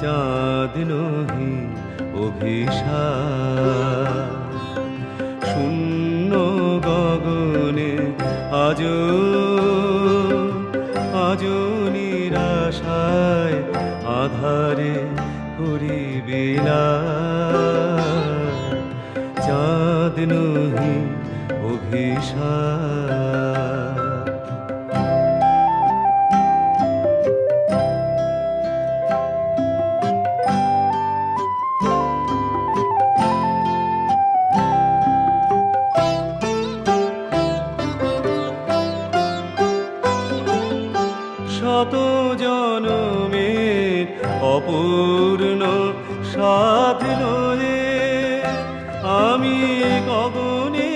চাঁদ নহি অভিশাপ। শূন্য গগনে আজ আজ নিরাশায় আধারে করিবিলা চাঁদ নহি অভিশাপ। জনমের অপূর্ণ সাধ লয়ে আমি গগনে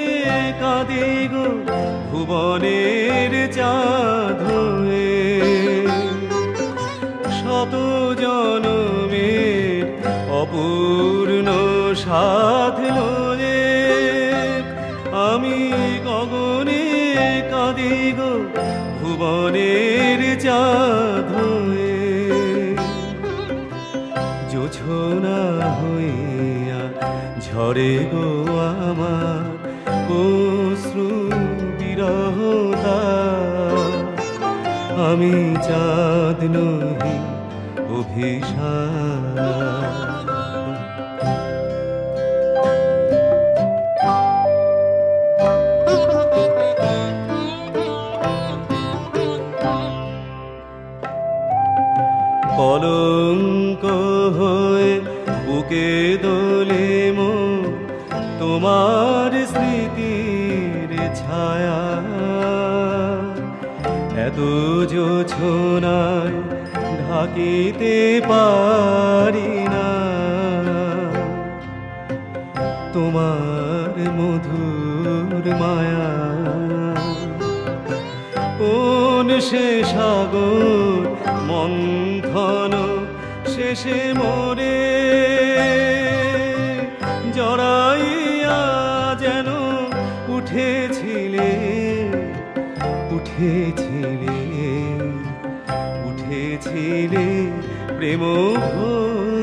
কাঁদি গো ভুবনের চাঁদ হয়ে। শত জনমের অপূর্ণ সাধ লয়ে আমি গগনে কাঁদি গো ভুবনের চাঁদ হয়ে জোছনা হইয়া ঝরে গো আমার অশ্রু বিরহতা। আমি চাঁদ নহি অভিশাপ। কলঙ্ক হয়ে বুকে দোলে মো, তোমার স্মৃতির ছায়া। এত জোছনায় ঢাকিতে পারি না। তোমার মধুর মায়া। সে সাগর মন্থন শেষে মোরে। জড়াইয়া যেন উঠেছিলে উঠেছিলে উঠেছিলে প্রেম ভরে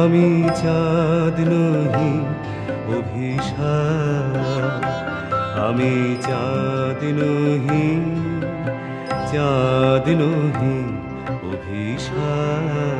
আমি চাঁদ নহি অভিশাপ। আমি চাঁদ নহি চাঁদ নহি অভিশাপ।